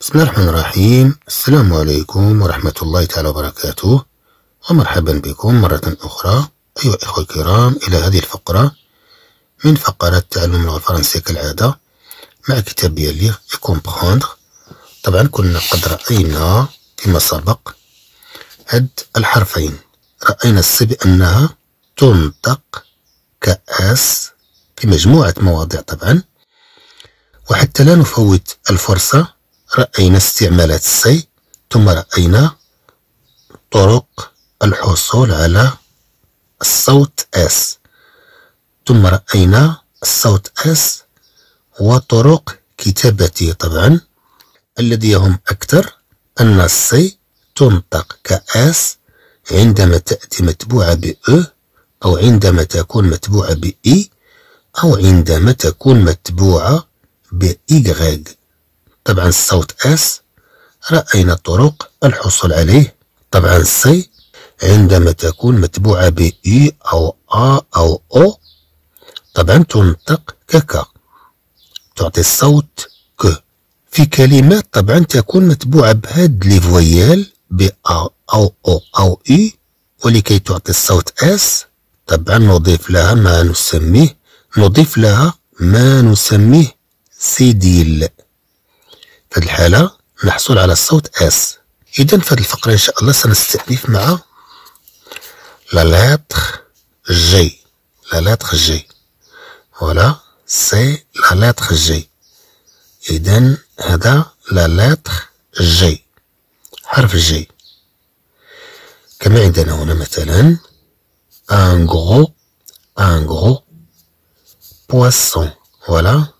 بسم الله الرحمن الرحيم. السلام عليكم ورحمة الله تعالى وبركاته. ومرحبا بكم مرة أخرى أيها الإخوة الكرام إلى هذه الفقرة من فقرات تعلم اللغة الفرنسية كالعادة مع كتاب ديالي comprendre طبعا كنا قد رأينا فيما سبق هاد الحرفين. رأينا ال C بأنها تنطق ك S في مجموعة مواضيع طبعا. وحتى لا نفوت الفرصة رأينا استعمالات ال C ثم رأينا طرق الحصول على الصوت S ثم رأينا الصوت S وطرق كتابته. طبعا الذي يهم أكثر أن ال C تنطق ك S عندما تأتي متبوعة ب E أو عندما تكون متبوعة ب I أو عندما تكون متبوعة ب Y طبعا الصوت S رأينا طرق الحصول عليه طبعا ال C عندما تكون متبوعة ب U أو A أو O طبعا تنطق ك K تعطي الصوت K. في كلمات طبعا تكون متبوعة بهاد les voyelles ب A أو O أو U ولكي تعطي الصوت S طبعا نضيف لها ما نسميه نضيف لها ما نسميه cédille. في هذه الحالة نحصل على الصوت S إذا في هذه الفقرة إن شاء الله سنستأنف مع la lettre G la lettre G voilà c'est la lettre G إذا هذا la lettre جي حرف جي كما عندنا هنا مثلا gros un gros poisson. Voilà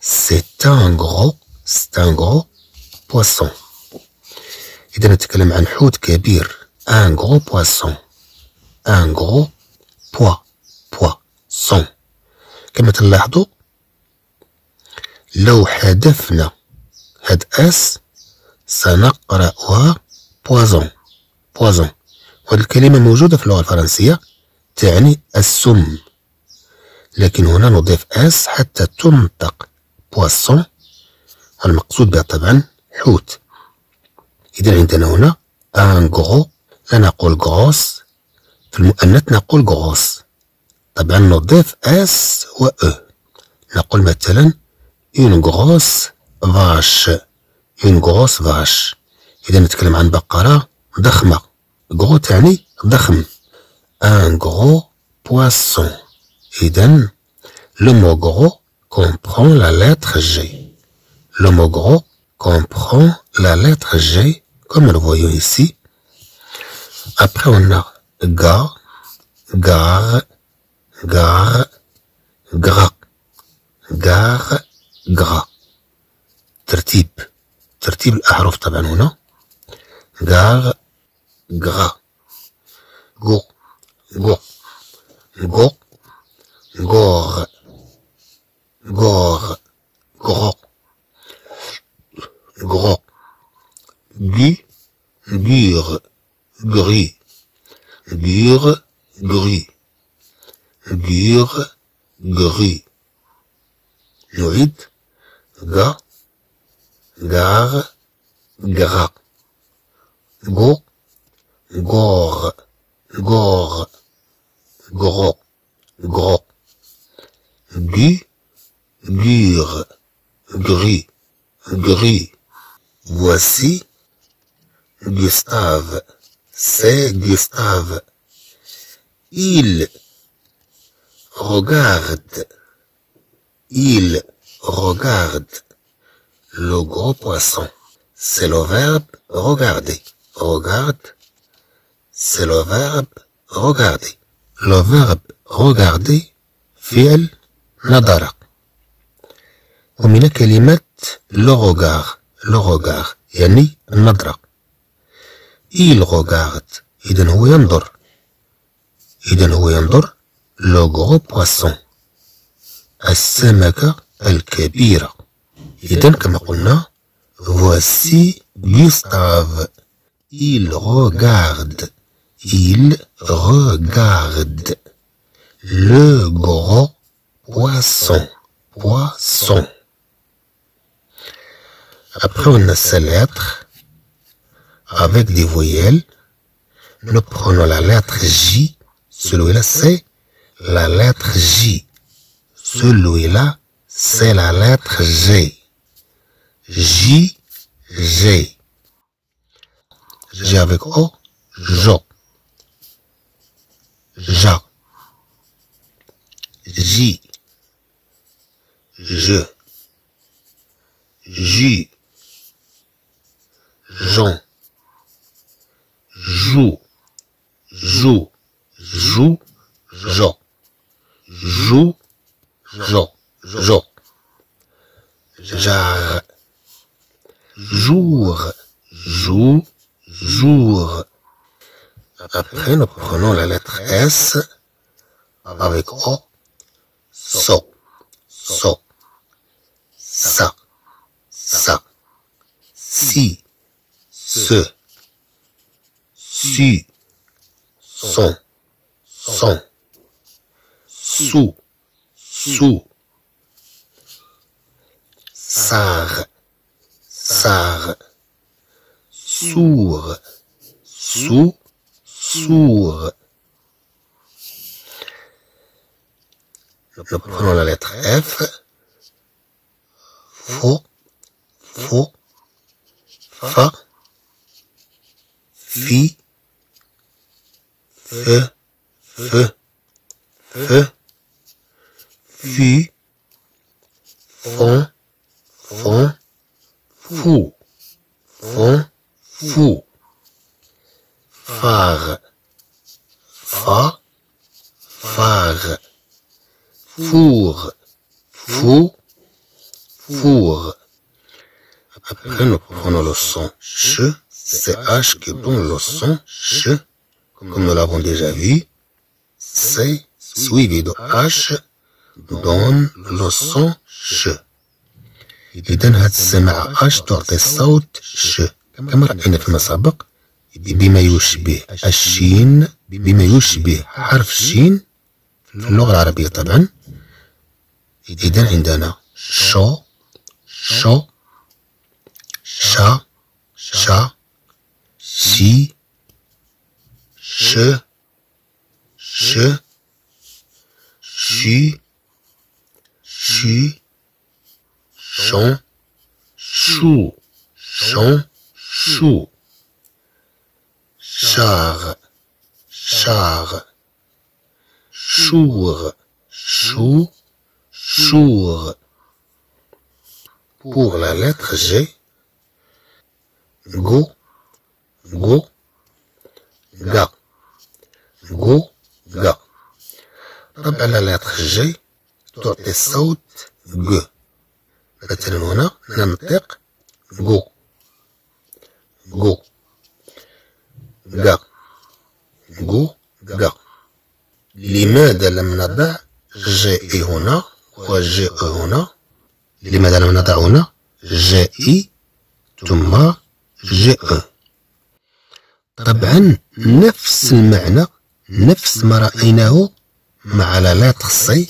c'est un gros c'est un gros إذا نتكلم عن حوت كبير un gros poisson un gros poids poisson كما تلاحظوا لو حذفنا هاد S سنقرأها poison poison. وهذه الكلمة موجودة في اللغة الفرنسية تعني السم. لكن هنا نضيف S حتى تنطق poisson. المقصود بها طبعا حوت. إذا عندنا هنا un gros لا نقول grosse في المؤنث نقول grosse طبعا نضيف S و E نقول مثلا une grosse vache une grosse vache إذا نتكلم عن بقرة ضخمة. gros تعني ضخم. un gros poisson إذا le mot gros comprend la lettre G. Le mot gros comprend la lettre G, comme nous le voyons ici. Après, on a ga, gar, gar, gras, gar, gras. ترتيب ترتيب الأحرف طبعا هنا غار غرا غو غو غو غور غور غرو Gros, du, dur, gris, dur, gris, dur, gris. Nourrit, ga, gare, gras. Go, gore, gore, gros, gros. Du, dur, gris, gris. Voici Gustave. C'est Gustave. Il regarde. Il regarde le gros poisson. C'est le verbe regarder. Regarde. C'est le verbe regarder. Le verbe regarder فعل نظر ومن كلمة le regard لو روغار يعني النظرة إيل روغارد إذا هو ينظر إذا هو ينظر لو غرو بواسون السمكة الكبيرة إذا كما قلنا voici Gustave il regarde il regarde le gros poisson poisson Après, on a ces lettres avec des voyelles. Nous prenons la lettre J. Celui-là, c'est la lettre J. Celui-là, c'est la lettre G. J, G. J avec O, Jo. Ja. J. Je. J. Jean. Jou. Jou. Jou. Jo. Jou. Jo. Jo. Jar. Jour. Jour. Jour. Après, nous prenons la lettre S avec O. So. So. Ça. Ça. Si. Ce. Su. Son. Son. Sous. Sous. Sar. Sar. Sourd. Sous. Sourd. Nous prenons la lettre F. Faux. Faux. Fa. Fi. Feu. Feu. Feu. Fu. Fond. Fond. Fou. Fond. Fou. Phare. Fa. Phare. Four. Fou. Four. Après, nous prenons le son ch, c'est H qui donne le son ch, comme nous l'avons déjà vu. C suivi de H donne le son ch. إذا هتسمع أش تعطي الصوت ش كما رأينا فيما سبق بما يشبه الشين بما يشبه حرف الشين في اللغة العربية طبعا إذا عندنا شو شو شو char, char, chour, chou, chour. Pour la lettre G, go, go, ga, go, ga. طبعا la lettre G تعطي الصوت ج مثلا هنا ننطق جو جو جا جو جا لماذا لم نضع جي هنا وجي هنا لماذا لم نضع هنا جي ثم جي طبعا نفس المعنى نفس ما رأيناه مع لا لاتر سي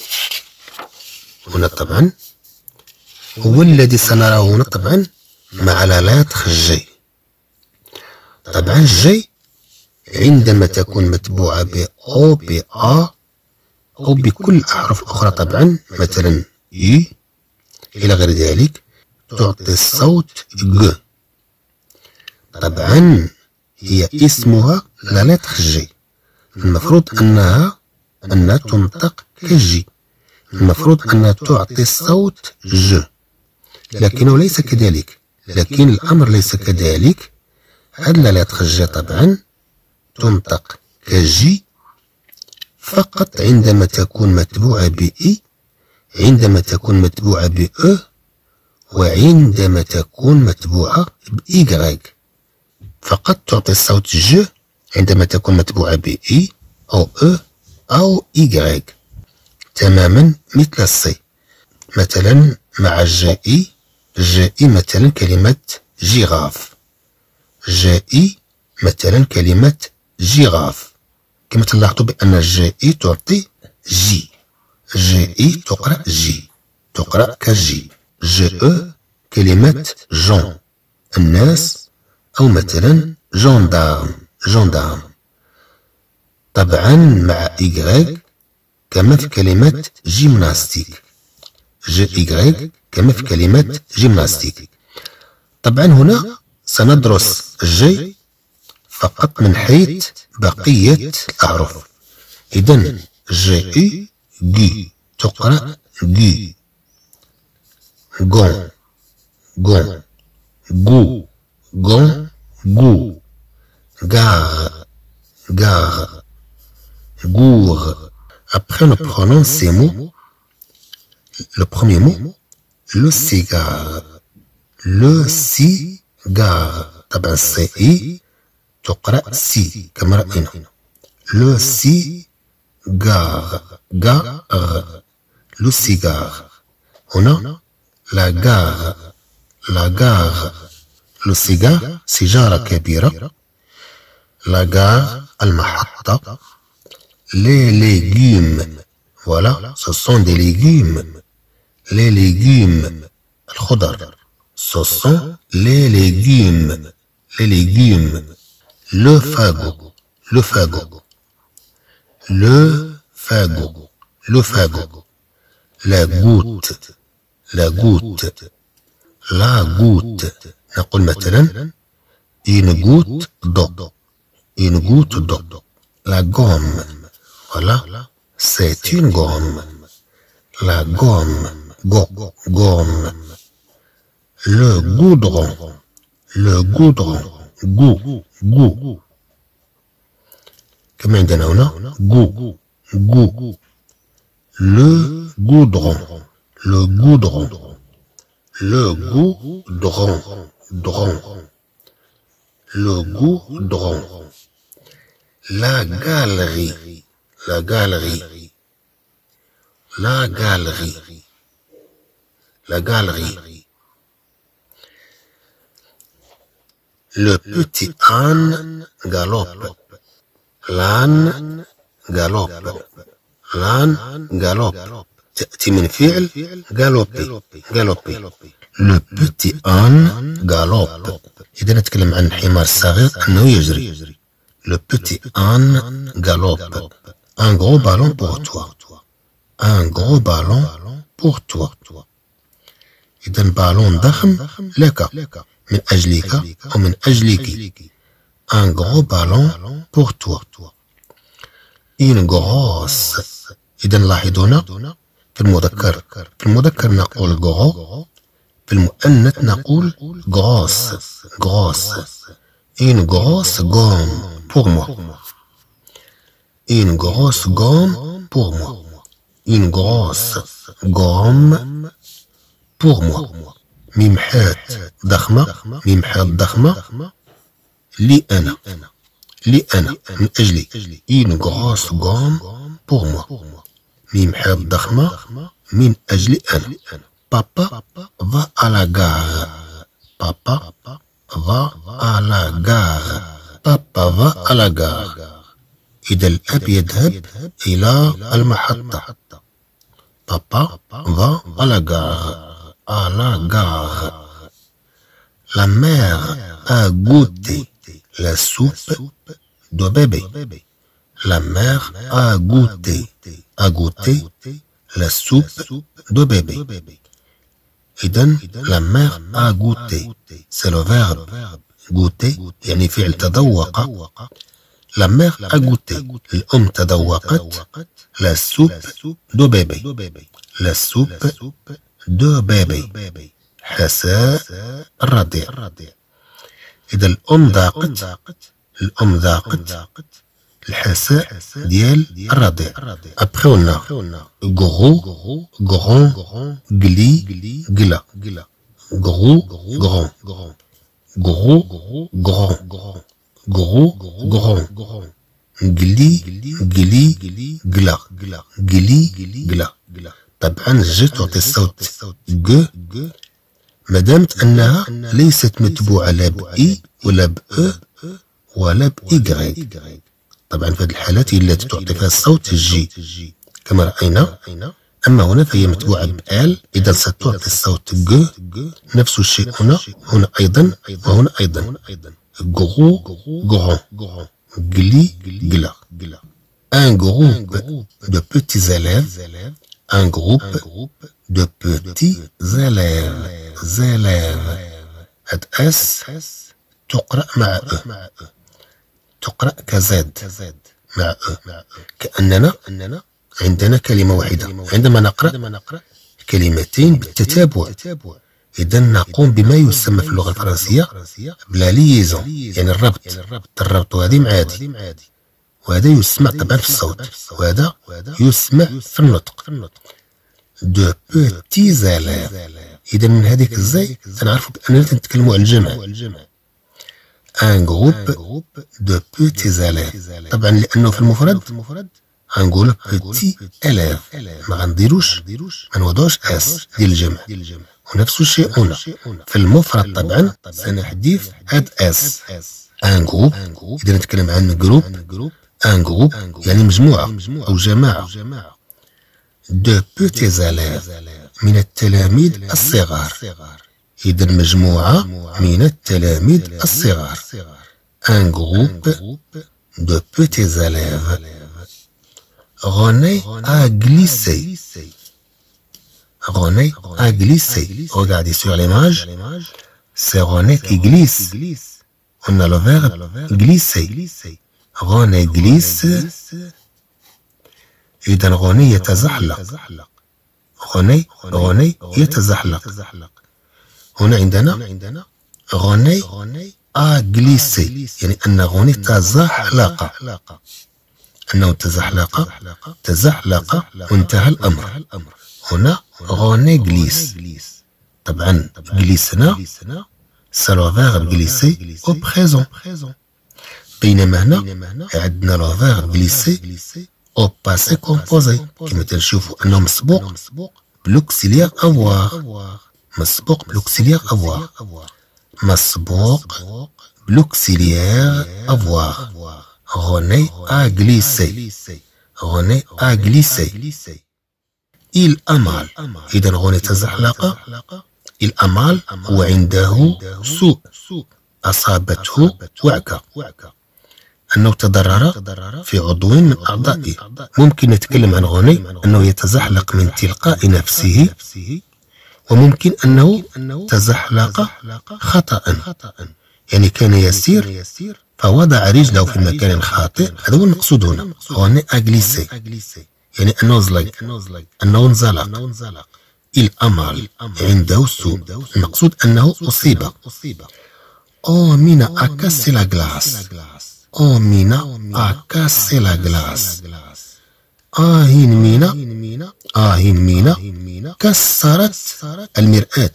هنا طبعا هو الذي سنراه هنا طبعا مع la lettre G طبعا G عندما تكون متبوعة ب أو ب أ أو بكل الأحرف الأخرى طبعا مثلا ي إلى غير ذلك تعطي الصوت ج طبعا هي اسمها la lettre G. المفروض أنها أنها تنطق كجي. المفروض أنها تعطي الصوت ج. لكنه ليس كذلك. لكن الأمر ليس كذلك. لا لتر جي طبعا تنطق كجي فقط عندما تكون متبوعة بإي عندما تكون متبوعة بأ وعندما تكون متبوعة بإيغريك فقط تعطي الصوت ج عندما تكون متبوعة بإي أو أ أو إيغريك تماما مثل السي مثلا مع جائي جائي مثلا كلمة جيغاف. جائي مثلا كلمة جيغاف. كما تلاحظوا بأن جي إي تعطي جي. إي تقرأ جي. تقرأ كجي. جي أو كلمة جون. الناس أو مثلا gendarme gendarme طبعا مع Y كما في كلمة gymnastique. G Y كما في كلمة gymnastique. طبعا هنا سندرس. الجي فقط من حيث بقية الأحرف إذا جي إي جي تقرأ جي غون غون غو غون غو gare gare gour après nous prenons ces mots le premier mot le cigare le cigare طبعا سي اي تقرأ si كما راينا le cigare gare le cigare هنا la gare la gare le cigare سيجاره كبيرة. la gare المحطة. les légumes. voilà ce sont des légumes les légumes الخضر. سو سون لي ليغيم les légumes le fagot le fagot le fagot le fagot la goutte la goutte la goutte نقول مثلا une goutte d'eau une goutte d'eau la gomme voilà c'est une gomme la gomme go gomme le goudron le goudron, goût, goût. Comment on Goût, goût. Le goudron, le goudron, le goudron, dron, le goudron. La galerie, la galerie, la galerie, la galerie. le petit âne galope l'âne galope l'âne galope تأتي من فعل galoper galoper le petit âne galope إذا نتكلم عن الحمار الصغير أنه يجري le petit âne galope un gros ballon pour toi un gros ballon pour toi إذا بالون ضخم لك من أجلك أو من أجلك un gros ballon pour toi une grosse إذا لاحظوا هنا في المذكر في المذكر نقول غرو في المؤنث نقول غروس غروس une grosse gomme pour moi une grosse gomme pour moi une grosse gomme pour moi ميمحات ضخمة ميمحات ضخمة لي أنا لي أنا من أجلي grosse gomme pour moi. ميم حاد ضخمة من أجل أنا. بابا à la gare. بابا à la gare. بابا à la gare. إذا الأب يذهب إلى المحطة. بابا à la gare. à la gare La mère a goûté la soupe de bébé. La mère a goûté, a goûté la soupe de bébé. إذن la mère a goûté c'est le verbe goûter يعني فعل تذوق la mère a goûté الأم تذوقت la soupe de bébé la soupe de bébé حساء الرضيع إذا الأم ذاقت الأم ذاقت الحساء ديال الرضيع ابخي قلنا غرو غرون غلي غلا غرو غرون غرو غرون غرو غرون غلي غلي غلا غلي غلا طبعا جي تعطي الصوت. ج ما دامت أنها ليست متبوعة لا بإي ولا ب ولا بإي طبعا في هذه الحالات هي التي تعطي فيها الصوت الجي. كما رأينا أما هنا فهي متبوعة بآل إذا ستعطي الصوت ج نفس الشيء هنا هنا أيضا وهنا أيضا. غرو غران gli, gla. Un groupe de petits élèves, un groupe de petits élèves, élèves. هاد s تقرأ مع é تقرأ ك z مع é كأننا عندنا كلمة واحدة عندما نقرأ كلمتين بالتتابع إذا نقوم بما يسمى في اللغة الفرنسية ب la liaison يعني الربط الربط هذه مع هذه وهذا يسمع طبعا في الصوت وهذا يسمع في النطق. de petits élèves إذا من هذيك إزاي تنعرفوا بأننا تنتكلموا على الجمع. un groupe de petits élèves طبعا لأنه في المفرد غنقولوا petit élève ما غنديروش ما نوضعوش s ديال الجمع. ونفس الشيء هنا. في المفرد طبعا سنحذف هاد s un groupe إذا نتكلم عن groupe ان جروب يعني مجموعه او جماعه دو بوتي زالاف من التلاميذ الصغار اذا مجموعه من التلاميذ الصغار ان جروب دو بوتي زالاف René a glissé. René a glissé. Regardez sur l'image. C'est René qui glisse. On a le verbe glisser. René glisse. إذا روني يتزحلق. روني روني يتزحلق. هنا عندنا a glissé يعني أن روني تزحلق. أنه تزحلق تزحلق وانتهى الأمر. هنا René glisse طبعا glisse c'est le verbe glisser au présent بينما هنا عندنا le verbe glisser au passé composé كما تنشوفوا أنه مسبوق ب l'auxiliaire avoir مسبوق ب l'auxiliaire avoir مسبوق بلوكسيليير افوار a glissé. Il a mal. إذا غني تزحلق il a mal هو عنده سوء أصابته وعكة أنه تضرر في عضو من أعضائه ممكن نتكلم عن غني أنه يتزحلق من تلقاء نفسه وممكن أنه تزحلق خطأ. يعني كان يسير فوضع رجله في مكان خاطئ. هذا هو المقصود هنا. أن أجلسي يعني أنه زلق أنه انزلق. الأمل عنده سوء. المقصود أنه أصيب. أو مينا أكاسي لا مينا أكاسي لا غلاس أمينة أمينة كسرت المرآة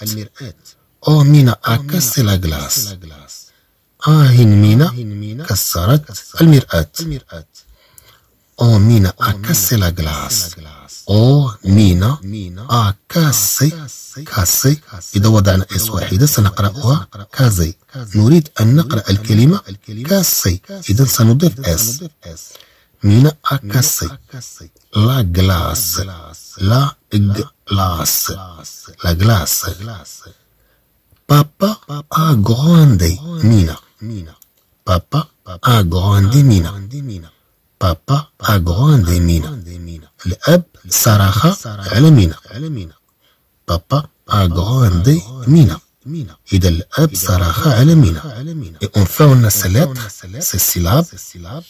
Amina a cassé la glace أمينة كسرت المرآة Amina a cassé la glace Amina a cassé cassé إذا وضعنا s واحدة سنقرأها casé نريد أن نقرأ الكلمة كاسي إذا سنضيف اس مينا أكاسي لا جلاس لا جلاس لا جلاس Papa a grandi Mina. Papa a grandi Mina. Papa a grandi Mina. الأب صرخ على مينا. Papa a grandi Mina. إذا الأب صرخ على مينا. Et enfin on a ces lettres, ces syllabes,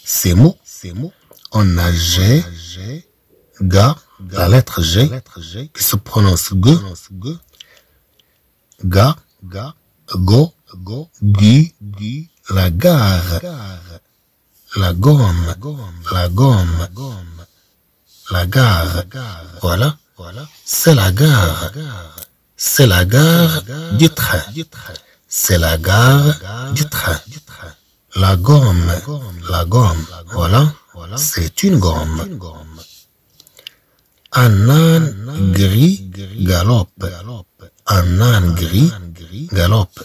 ces mots. On a G, Ga, la lettre G, qui se prononce G, Ga, ga, go, go, gu, gu, la gare, la gomme, la gomme, la gare. Voilà. C'est la gare. C'est la gare du train. C'est la gare du train. La gomme, la gomme. Voilà, c'est une gomme. Un âne gris galope. Un âne gris galope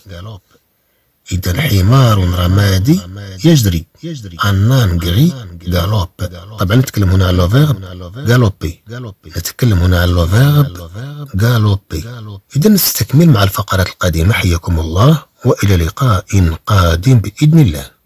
إذا حمار رمادي يجري. أنان غري galope طبعا نتكلم هنا على le verbe galoper نتكلم هنا على le verbe galoper إذا نستكمل مع الفقرات القادمة. حياكم الله وإلى لقاء قادم بإذن الله.